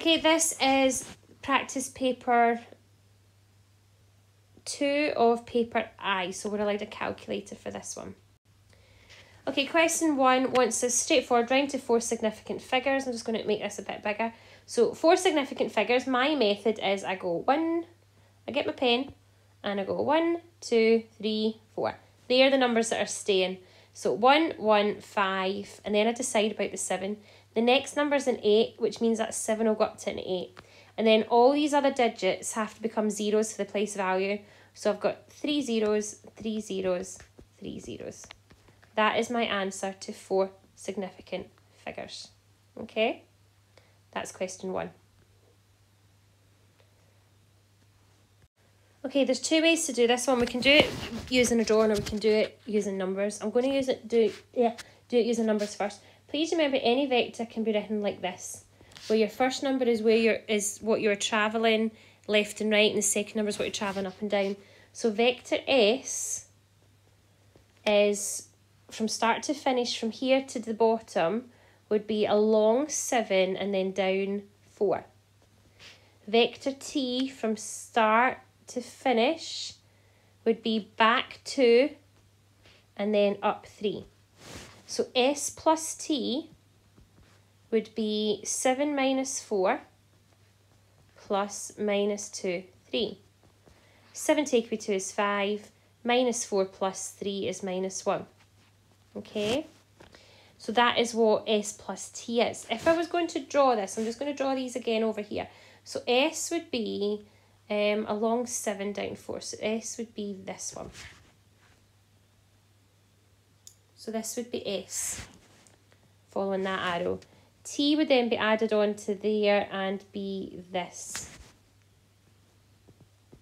Okay, this is practice paper two of paper I, so we're allowed a calculator for this one. Okay, question one wants us straightforward round to four significant figures. I'm just going to make this a bit bigger. So four significant figures, my method is I go one, I get my pen, and I go one, two, three, four. They are the numbers that are staying. So one, one, five, and then I decide about the seven. The next number is an eight, which means that seven will go up to an eight. And then all these other digits have to become zeros for the place value. So I've got three zeros, three zeros, three zeros. That is my answer to four significant figures. Okay, that's question one. Okay, there's two ways to do this one. We can do it using a drawing or we can do it using numbers. I'm going to use it, do, yeah, do it using numbers first. Please remember any vector can be written like this, where your first number is where you're, is what you're travelling left and right, and the second number is what you're travelling up and down. So vector S is from start to finish, from here to the bottom, would be a long 7 and then down 4. Vector T from start to finish would be back 2 and then up 3. So S plus T would be 7 minus 4 plus minus 2, 3. 7 take away 2 is 5, minus 4 plus 3 is minus 1. Okay, so that is what S plus T is. If I was going to draw this, I'm just going to draw these again over here. So S would be um, along 7 down 4. So S would be this one. So this would be S, following that arrow. T would then be added on to there and be this.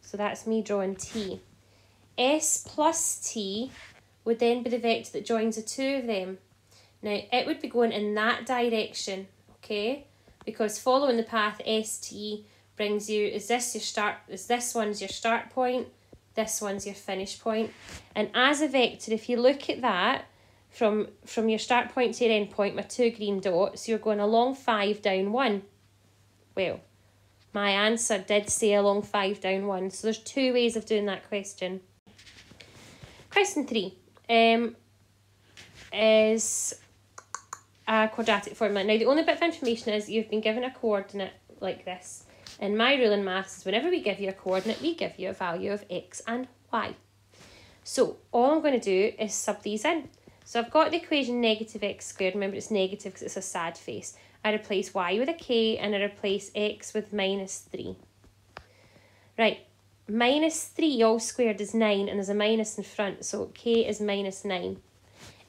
So that's me drawing T. S plus T would then be the vector that joins the two of them. Now, it would be going in that direction, okay? Because following the path ST brings you, is this your start, is this one's your start point, this one's your finish point. And as a vector, if you look at that, from, from your start point to your end point, my two green dots, you're going along 5 down 1. Well, my answer did say along 5 down 1, so there's two ways of doing that question. Question 3 um, is a quadratic formula. Now, the only bit of information is you've been given a coordinate like this. And my rule in maths is whenever we give you a coordinate, we give you a value of x and y. So all I'm going to do is sub these in. So I've got the equation negative x squared. Remember, it's negative because it's a sad face. I replace y with a k and I replace x with minus 3. Right, minus 3 all squared is 9 and there's a minus in front, so k is minus 9.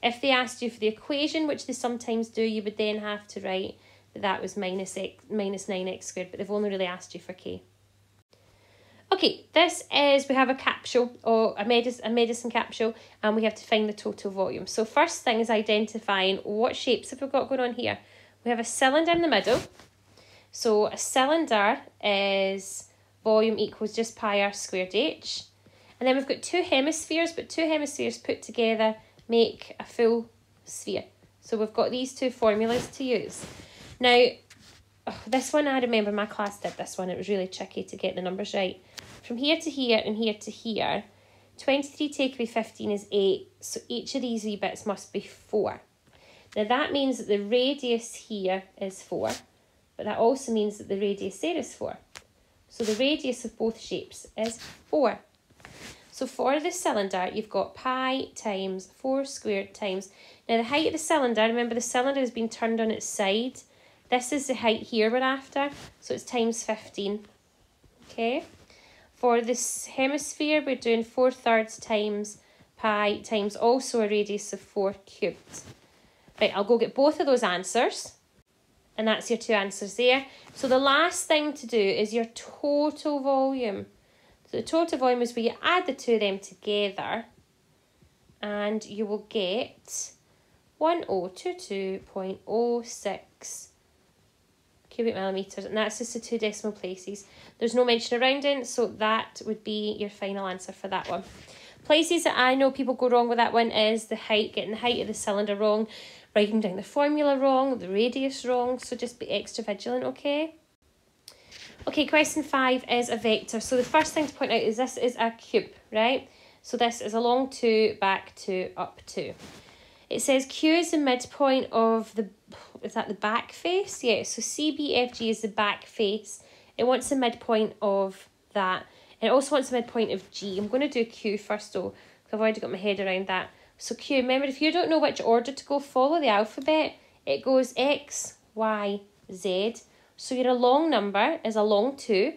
If they asked you for the equation, which they sometimes do, you would then have to write that that was minus, x, minus 9x squared, but they've only really asked you for k. Okay, this is, we have a capsule, or a, medicine, a medicine capsule, and we have to find the total volume. So first thing is identifying what shapes have we got going on here. We have a cylinder in the middle. So a cylinder is volume equals just pi r squared h. And then we've got two hemispheres, but two hemispheres put together make a full sphere. So we've got these two formulas to use. Now, oh, this one, I remember my class did this one. It was really tricky to get the numbers right. From here to here and here to here, 23 take away 15 is 8. So each of these wee bits must be 4. Now that means that the radius here is 4. But that also means that the radius there is 4. So the radius of both shapes is 4. So for the cylinder, you've got pi times 4 squared times... Now the height of the cylinder, remember the cylinder has been turned on its side. This is the height here we're after, so it's times 15. Okay. For this hemisphere, we're doing 4 thirds times pi times also a radius of 4 cubed. Right, I'll go get both of those answers. And that's your two answers there. So the last thing to do is your total volume. So the total volume is where you add the two of them together and you will get 1022.06 cubic millimetres and that's just the two decimal places. There's no mention of rounding so that would be your final answer for that one. Places that I know people go wrong with that one is the height, getting the height of the cylinder wrong writing down the formula wrong, the radius wrong, so just be extra vigilant, okay? Okay, question five is a vector. So the first thing to point out is this is a cube, right? So this is along 2, back 2, up 2. It says Q is the midpoint of the, is that the back face? Yeah, so CBFG is the back face. It wants the midpoint of that. It also wants the midpoint of G. I'm going to do Q first though, because I've already got my head around that. So Q, remember if you don't know which order to go, follow the alphabet. It goes X, Y, Z. So your long number is a long 2.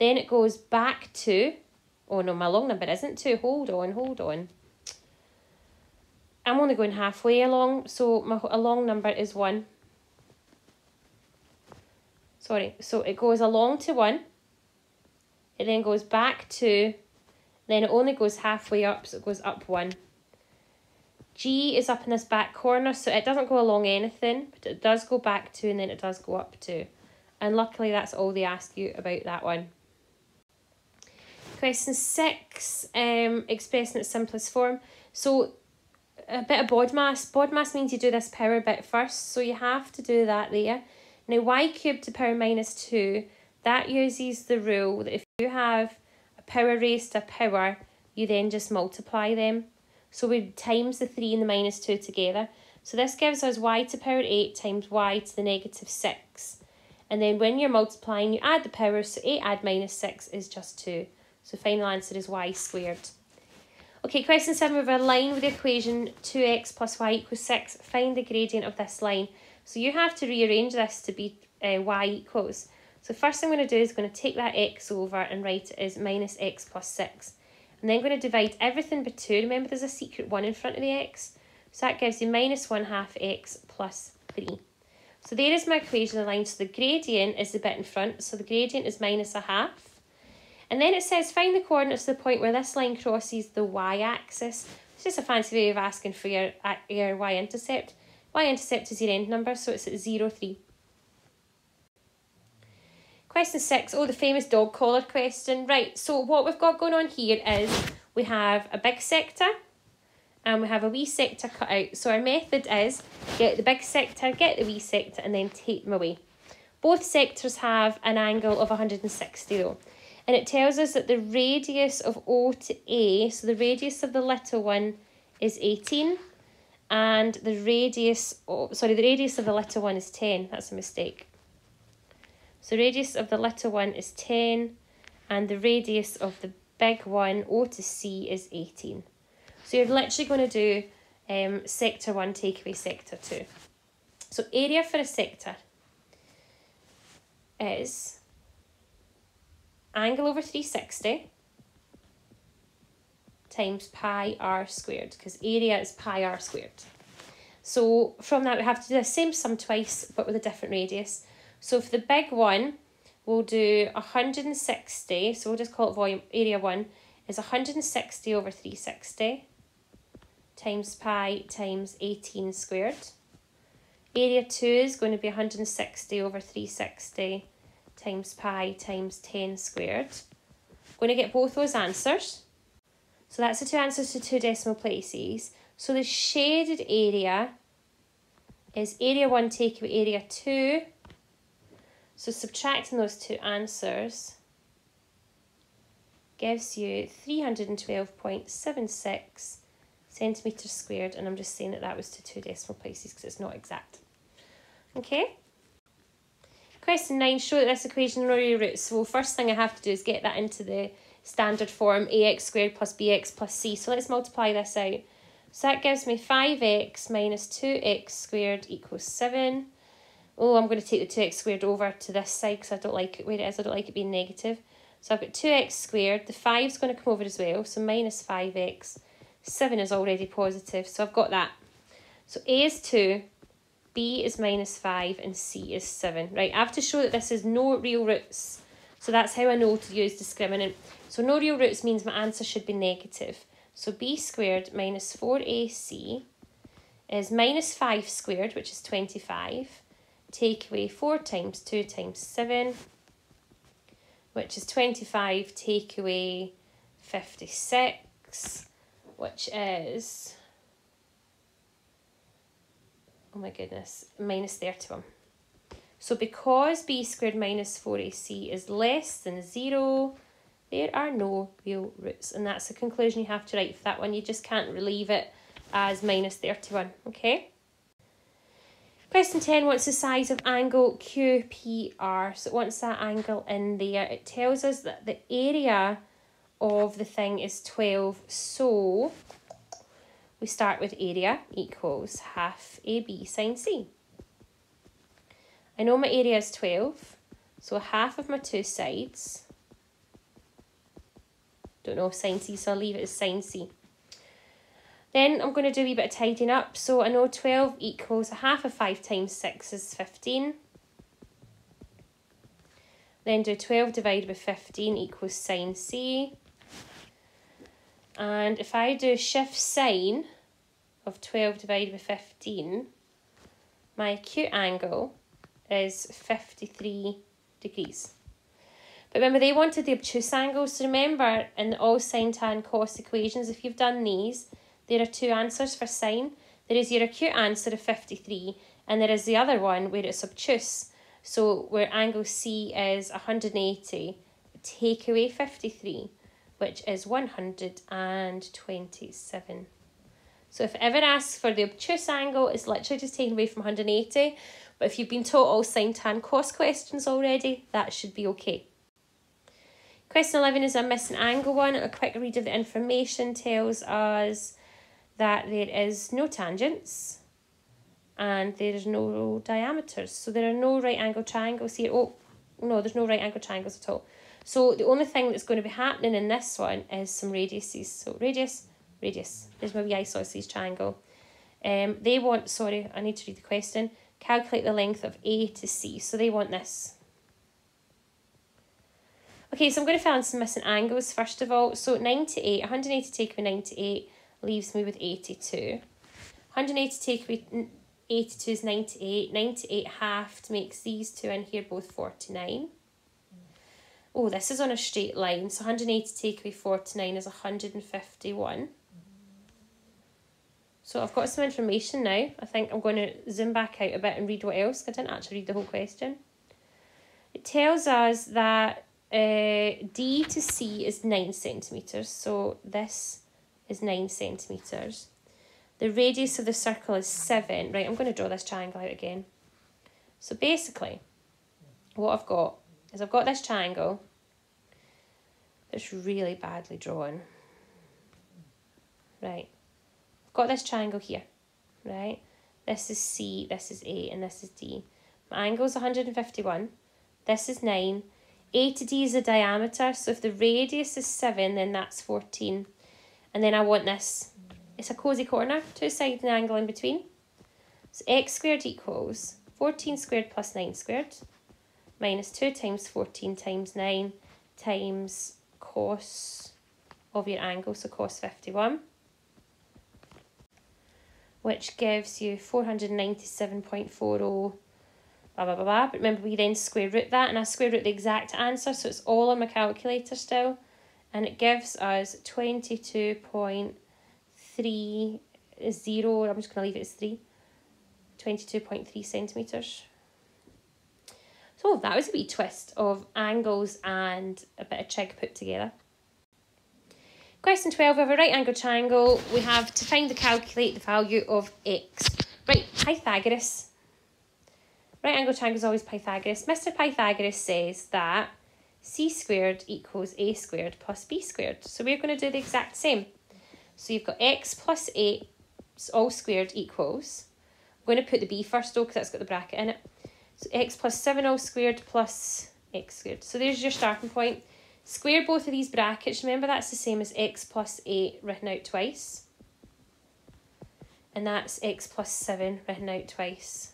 Then it goes back to, oh no, my long number isn't 2. Hold on, hold on. I'm only going halfway along, so my long number is 1. Sorry, so it goes along to 1. It then goes back to, then it only goes halfway up, so it goes up 1. G is up in this back corner, so it doesn't go along anything, but it does go back to and then it does go up to. And luckily that's all they ask you about that one. Question six, um, expressed in its simplest form. So a bit of BODMAS. BODMAS means you do this power bit first, so you have to do that there. Now y cubed to power minus 2, that uses the rule that if you have a power raised to power, you then just multiply them. So we times the 3 and the minus 2 together. So this gives us y to power 8 times y to the negative 6. And then when you're multiplying, you add the powers, so 8 add minus 6 is just 2. So final answer is y squared. Okay, question 7, we have a line with the equation 2x plus y equals 6. Find the gradient of this line. So you have to rearrange this to be uh, y equals. So first I'm going to do is going to take that x over and write it as minus x plus 6. And then I'm going to divide everything by 2. Remember there's a secret 1 in front of the x. So that gives you minus 1 half x plus 3. So there is my equation aligned. So the gradient is the bit in front. So the gradient is minus a half. And then it says find the coordinates to the point where this line crosses the y-axis. It's just a fancy way of asking for your, uh, your y-intercept. Y-intercept is your end number, so it's at 0, 3. Question six, oh, the famous dog collar question. Right, so what we've got going on here is we have a big sector and we have a wee sector cut out. So our method is get the big sector, get the wee sector, and then take them away. Both sectors have an angle of 160 though. And it tells us that the radius of O to A, so the radius of the little one is 18, and the radius, oh, sorry, the radius of the little one is 10. That's a mistake. So radius of the little one is 10 and the radius of the big one, O to C, is 18. So you're literally going to do um, sector 1 take away sector 2. So area for a sector is angle over 360 times pi r squared because area is pi r squared. So from that we have to do the same sum twice but with a different radius. So for the big one, we'll do 160, so we'll just call it volume area 1, is 160 over 360 times pi times 18 squared. Area 2 is going to be 160 over 360 times pi times 10 squared. Going to get both those answers. So that's the two answers to two decimal places. So the shaded area is area 1 take away area 2 so subtracting those two answers gives you 312.76 centimetres squared and I'm just saying that that was to two decimal places because it's not exact. Okay. Question 9, show this equation real roots. So first thing I have to do is get that into the standard form ax squared plus bx plus c. So let's multiply this out. So that gives me 5x minus 2x squared equals 7 oh, I'm going to take the 2x squared over to this side because I don't like it where it is. I don't like it being negative. So I've got 2x squared. The 5 is going to come over as well. So minus 5x. 7 is already positive. So I've got that. So A is 2, B is minus 5, and C is 7. Right, I have to show that this is no real roots. So that's how I know to use discriminant. So no real roots means my answer should be negative. So B squared minus 4AC is minus 5 squared, which is 25 take away 4 times 2 times 7, which is 25, take away 56, which is, oh my goodness, minus 31. So because b squared minus 4ac is less than 0, there are no real roots. And that's the conclusion you have to write for that one. You just can't relieve it as minus 31, okay? Question 10 what's the size of angle QPR? So it wants that angle in there. It tells us that the area of the thing is 12. So we start with area equals half AB sine C. I know my area is 12, so half of my two sides, don't know sine C, so I'll leave it as sine C. Then I'm going to do a wee bit of tidying up. So I know 12 equals a half of 5 times 6 is 15. Then do 12 divided by 15 equals sine C. And if I do shift sine of 12 divided by 15, my acute angle is 53 degrees. But remember, they wanted the obtuse angle. So remember, in all sine, tan, cos equations, if you've done these, there are two answers for sine. There is your acute answer of 53, and there is the other one where it's obtuse. So where angle C is 180, take away 53, which is 127. So if ever asks for the obtuse angle, it's literally just taken away from 180. But if you've been taught all sine, tan, cos questions already, that should be okay. Question 11 is a missing angle one. A quick read of the information tells us that there is no tangents and there is no diameters. So there are no right angle triangles here. Oh, no, there's no right angle triangles at all. So the only thing that's going to be happening in this one is some radiuses. So radius, radius. There's my wee isosceles triangle. Um, they want, sorry, I need to read the question. Calculate the length of A to C. So they want this. Okay, so I'm going to in some missing angles first of all. So 98, 180 take away 98 leaves me with 82. 180 take away 82 is 98. 98 halved makes these two in here both 49. Oh, this is on a straight line. So 180 take away 49 is 151. So I've got some information now. I think I'm going to zoom back out a bit and read what else. I didn't actually read the whole question. It tells us that uh, D to C is 9 centimetres. So this is 9 centimetres. The radius of the circle is 7. Right, I'm going to draw this triangle out again. So basically, what I've got is I've got this triangle that's really badly drawn. Right got this triangle here, right? This is C, this is A, and this is D. My angle is 151. This is 9. A to D is the diameter, so if the radius is 7, then that's 14. And then I want this. It's a cosy corner, two sides and angle in between. So x squared equals 14 squared plus 9 squared minus 2 times 14 times 9 times cos of your angle, so cos 51 which gives you 497.40 blah blah blah blah. But remember we then square root that and I square root the exact answer so it's all on my calculator still and it gives us 22.30 I'm just going to leave it as 3 22.3 centimetres. So that was a wee twist of angles and a bit of trig put together. Question 12, we have a right angle triangle. We have to find the calculate the value of x. Right, Pythagoras. Right angle triangle is always Pythagoras. Mr. Pythagoras says that c squared equals a squared plus b squared. So we're going to do the exact same. So you've got x plus 8 all squared equals. I'm going to put the b first though because that's got the bracket in it. So x plus 7 all squared plus x squared. So there's your starting point. Square both of these brackets. Remember that's the same as x plus 8 written out twice. And that's x plus 7 written out twice.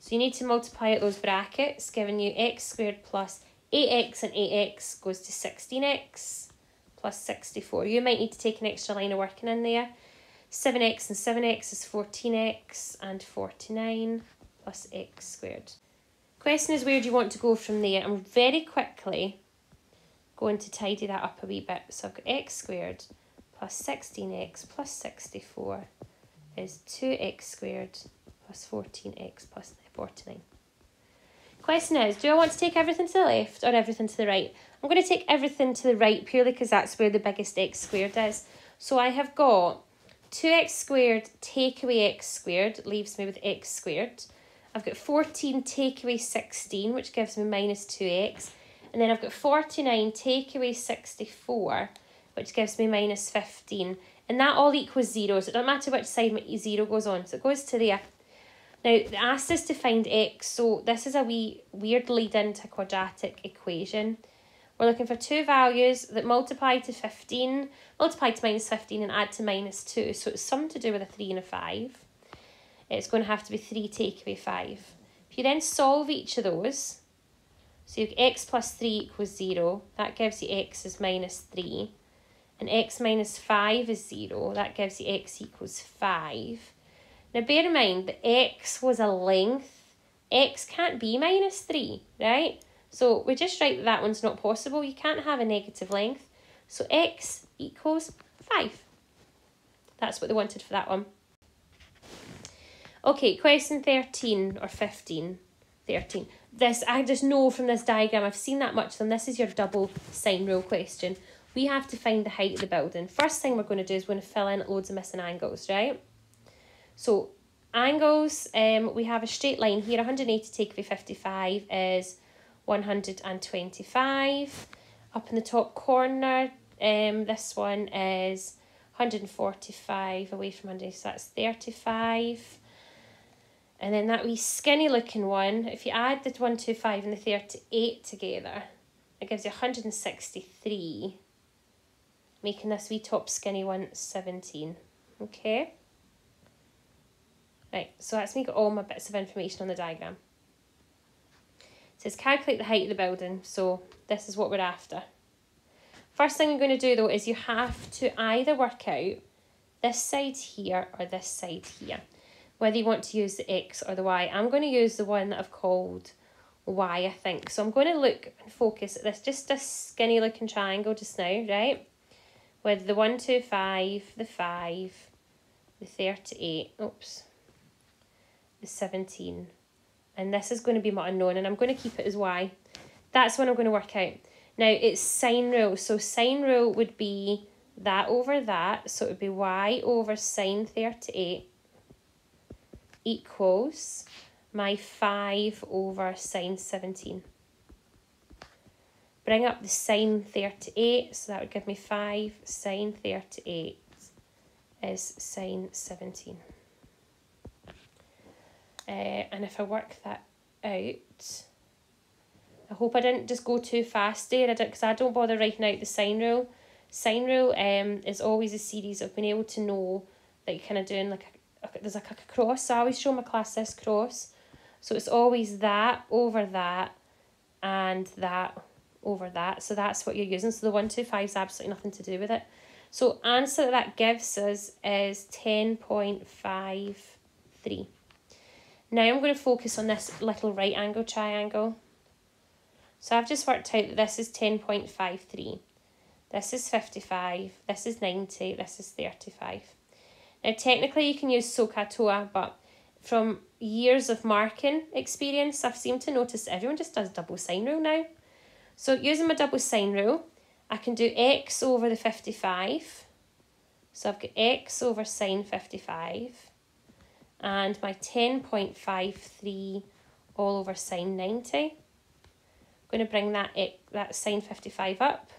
So you need to multiply out those brackets, giving you x squared plus 8x and 8x goes to 16x plus 64. You might need to take an extra line of working in there. 7x and 7x is 14x and 49 plus x squared. Question is where do you want to go from there? I'm very quickly going to tidy that up a wee bit. So I've got x squared plus 16x plus 64 is 2x squared plus 14x plus 9. 49. Question is, do I want to take everything to the left or everything to the right? I'm going to take everything to the right purely because that's where the biggest x squared is. So I have got 2x squared take away x squared leaves me with x squared. I've got 14 take away 16, which gives me minus 2x. And then I've got 49 take away 64, which gives me minus 15. And that all equals 0, so it doesn't matter which side my 0 goes on. So it goes to there. Now, they asked us to find x, so this is a wee weird lead into quadratic equation. We're looking for two values that multiply to 15, multiply to minus 15 and add to minus 2. So it's something to do with a 3 and a 5. It's going to have to be 3 take away 5. If you then solve each of those, so x plus 3 equals 0, that gives you x is minus 3. And x minus 5 is 0, that gives you x equals 5. Now bear in mind that x was a length. x can't be minus 3, right? So we just write that that one's not possible. You can't have a negative length. So x equals 5. That's what they wanted for that one. Okay, question 13 or 15. 13. This, I just know from this diagram, I've seen that much them. This is your double sine rule question. We have to find the height of the building. First thing we're going to do is we're going to fill in loads of missing angles, right? So angles, um, we have a straight line here. 180 take away 55 is 125. Up in the top corner, um, this one is 145 away from 100, so that's 35. And then that wee skinny looking one, if you add the 125 and the 38 together, it gives you 163, making this wee top skinny one 17. Okay? Right, so that's me got all my bits of information on the diagram. It says calculate the height of the building, so this is what we're after. First thing you're going to do though is you have to either work out this side here or this side here, whether you want to use the X or the Y. I'm going to use the one that I've called Y, I think. So I'm going to look and focus at this, just a skinny looking triangle just now, right? With the 1, 2, 5, the 5, the 38, oops, the 17, and this is going to be my unknown and I'm going to keep it as y. That's when I'm going to work out. Now it's sine rule, so sine rule would be that over that, so it would be y over sine 38 equals my 5 over sine 17. Bring up the sine 38, so that would give me 5 sine 38 is sine 17. Uh, and if I work that out, I hope I didn't just go too fast there. I because I don't bother writing out the sine rule. Sine rule um is always a series of being able to know that you're kind of doing like a, there's like a cross. So I always show my class this cross. So it's always that over that and that over that. So that's what you're using. So the 125 is absolutely nothing to do with it. So answer that gives us is 10.53. Now I'm going to focus on this little right angle triangle. So I've just worked out that this is 10.53. This is 55, this is 90, this is 35. Now technically you can use SOHCAHTOA, but from years of marking experience, I've seemed to notice everyone just does double sine rule now. So using my double sine rule, I can do x over the 55. So I've got x over sine 55 and my 10.53 all over sine 90. I'm going to bring that, that sine 55 up.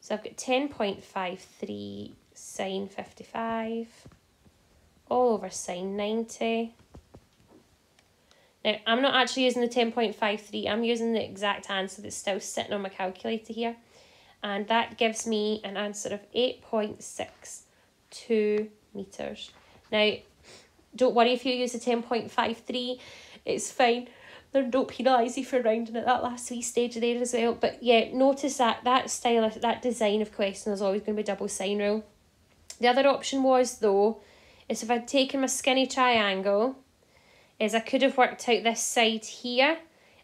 So I've got 10.53 sine 55 all over sine 90. Now, I'm not actually using the 10.53, I'm using the exact answer that's still sitting on my calculator here. And that gives me an answer of 8.62 metres. Now, don't worry if you use a 10.53, it's fine. They don't penalise you for rounding at that last wee stage there as well. But yeah, notice that that style, that design of question is always going to be double sine rule. The other option was though, is if I'd taken my skinny triangle, is I could have worked out this side here,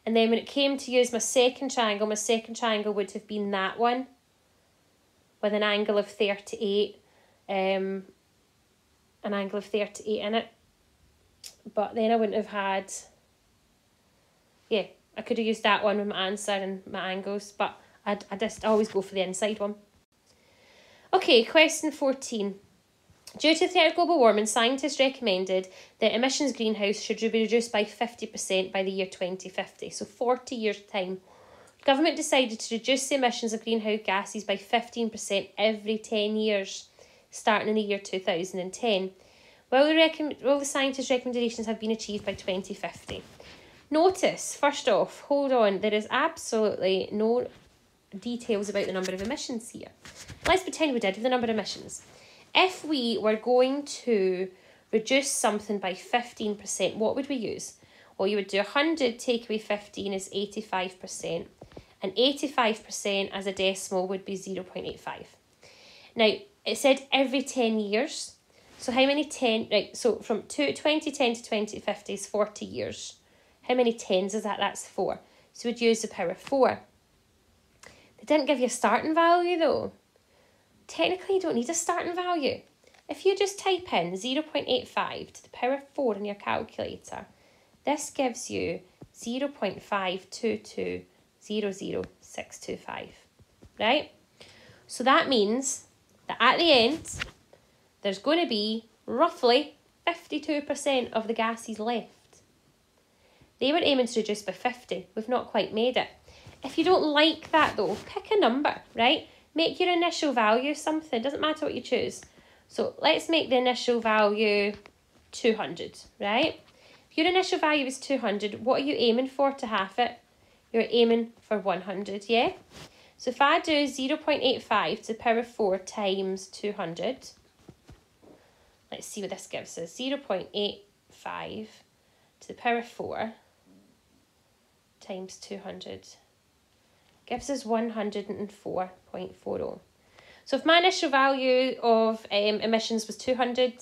and then when it came to use my second triangle, my second triangle would have been that one, with an angle of 38, um, an angle of 38 in it but then I wouldn't have had yeah, I could have used that one with my answer and my angles, but I I just always go for the inside one. Okay, question 14. Due to the global warming, scientists recommended that emissions greenhouse should be reduced by 50% by the year 2050, so 40 years' time. Government decided to reduce the emissions of greenhouse gases by 15% every 10 years, starting in the year 2010. Will the, rec- will the scientists' recommendations have been achieved by 2050? Notice, first off, hold on, there is absolutely no details about the number of emissions here. Let's pretend we did the number of emissions. If we were going to reduce something by 15%, what would we use? Well, you would do 100 take away 15 is 85%, and 85% as a decimal would be 0.85. Now, it said every 10 years. So how many 10, right, so from two, 2010 to 2050 is 40 years. How many tens is that? That's 4. So we'd use the power of 4. They didn't give you a starting value though technically you don't need a starting value. If you just type in 0.85 to the power of 4 in your calculator, this gives you 0.52200625, right? So that means that at the end, there's going to be roughly 52% of the gases left. They were aiming to reduce by 50. We've not quite made it. If you don't like that though, pick a number, right? Make your initial value something, doesn't matter what you choose. So let's make the initial value 200, right? If your initial value is 200, what are you aiming for to half it? You're aiming for 100, yeah? So if I do 0 0.85 to the power of 4 times 200, let's see what this gives us. 0 0.85 to the power of 4 times 200 gives us 104.40. So if my initial value of um, emissions was 200,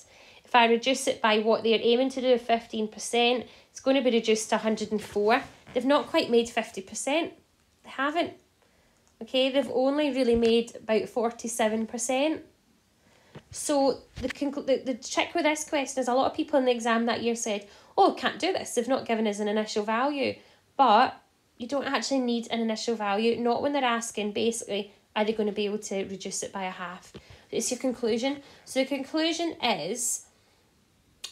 if I reduce it by what they're aiming to do, 15%, it's going to be reduced to 104. They've not quite made 50%. They haven't. Okay, they've only really made about 47%. So the, the, the trick with this question is a lot of people in the exam that year said, oh, can't do this. They've not given us an initial value. But you don't actually need an initial value, not when they're asking basically, are they going to be able to reduce it by a half? It's your conclusion. So the conclusion is,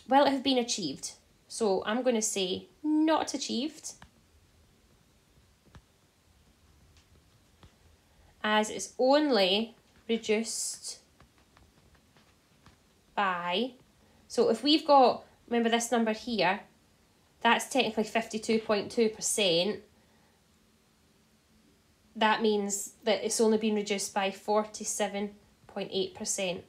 will it have been achieved? So I'm going to say not achieved. As it's only reduced by, so if we've got, remember this number here, that's technically 52.2%, that means that it's only been reduced by 47.8%.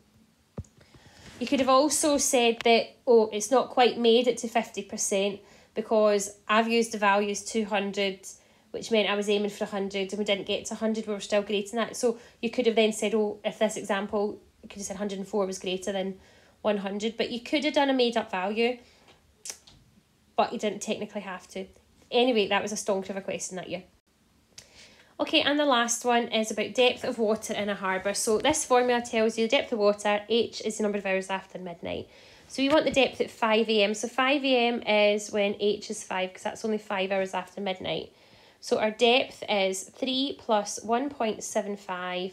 You could have also said that, oh, it's not quite made it to 50% because I've used the values 200, which meant I was aiming for 100 and we didn't get to 100, we were still greater than that. So you could have then said, oh, if this example, you could have said 104 was greater than 100, but you could have done a made up value, but you didn't technically have to. Anyway, that was a stonker of a question that year. Okay, and the last one is about depth of water in a harbour. So this formula tells you the depth of water, H is the number of hours after midnight. So we want the depth at 5am. So 5am is when H is 5 because that's only 5 hours after midnight. So our depth is 3 plus 1.75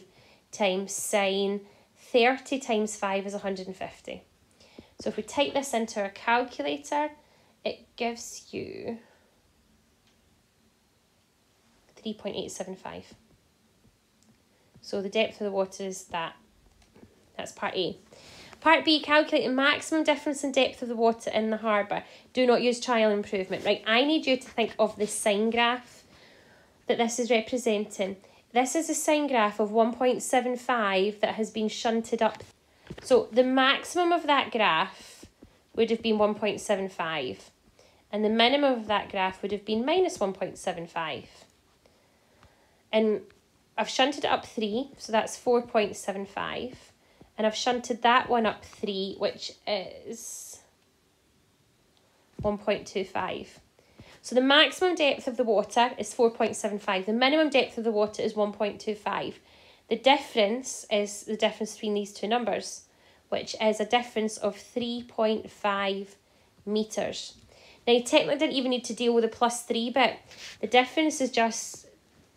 times sine 30 times 5 is 150. So if we type this into our calculator, it gives you 3.875. So the depth of the water is that. That's part A. Part B, calculate the maximum difference in depth of the water in the harbour. Do not use trial improvement. Right, I need you to think of the sine graph that this is representing. This is a sine graph of 1.75 that has been shunted up. So the maximum of that graph would have been 1.75 and the minimum of that graph would have been minus 1.75 and I've shunted up 3, so that's 4.75. And I've shunted that one up 3, which is 1.25. So the maximum depth of the water is 4.75. The minimum depth of the water is 1.25. The difference is the difference between these two numbers, which is a difference of 3.5 metres. Now you technically didn't even need to deal with the plus 3 bit. The difference is just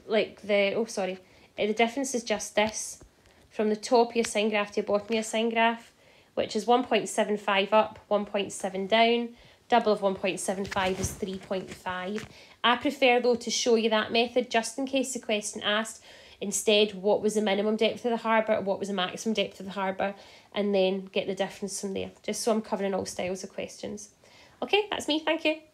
like the, oh sorry, uh, the difference is just this. From the top of your sine graph to your bottom of your sine graph, which is 1.75 up, 1.7 down. Double of 1.75 is 3.5. I prefer though to show you that method just in case the question asked instead what was the minimum depth of the harbour, what was the maximum depth of the harbour, and then get the difference from there, just so I'm covering all styles of questions. Okay, that's me, thank you.